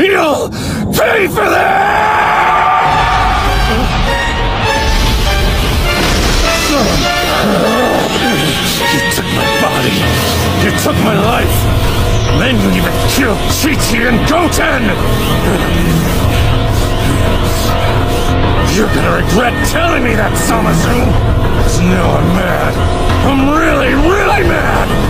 You'll pay for that! You took my body. You took my life. Then you even killed Chi-Chi and Goten! You're gonna regret telling me that, Zamasu! Because now I'm mad. I'm really, really mad!